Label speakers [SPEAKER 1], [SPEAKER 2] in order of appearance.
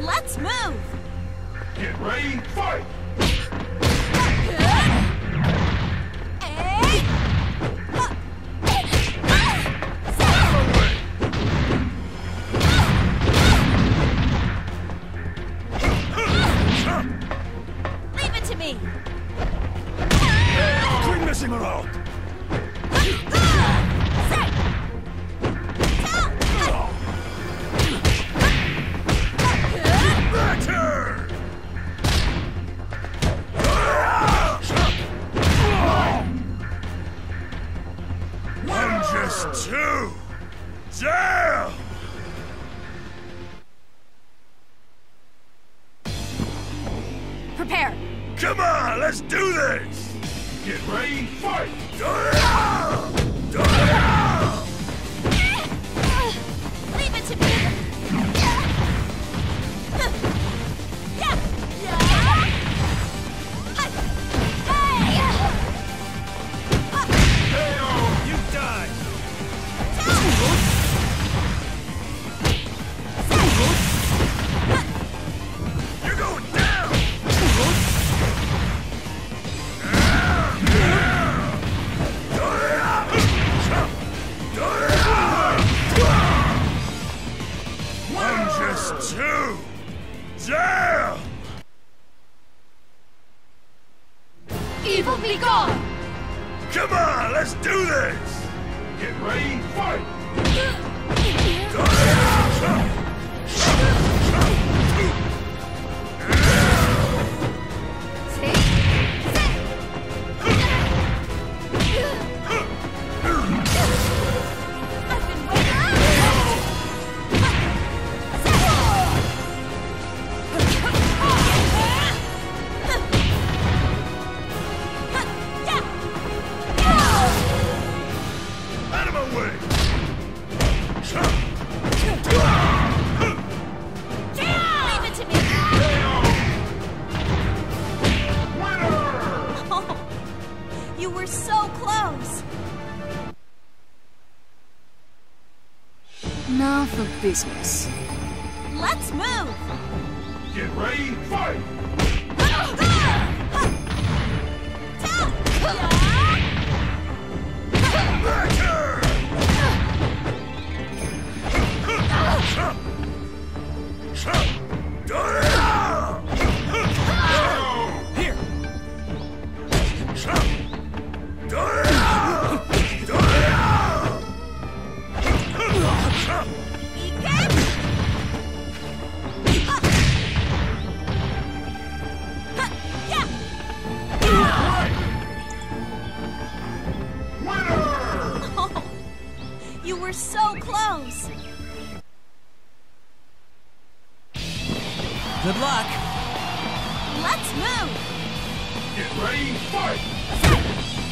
[SPEAKER 1] Let's move!
[SPEAKER 2] Get ready, fight!
[SPEAKER 3] Leave it to me! Two. Damn! Prepare.
[SPEAKER 1] Come on, let's do this! Get ready, fight! Damn!
[SPEAKER 3] Evil be gone.
[SPEAKER 1] Come on, let's do this!
[SPEAKER 2] Get ready, fight!
[SPEAKER 4] business.
[SPEAKER 3] Let's move.
[SPEAKER 2] Get ready, fight!
[SPEAKER 3] You were so close.
[SPEAKER 5] Good luck.
[SPEAKER 3] Let's move.
[SPEAKER 2] Get ready, fight!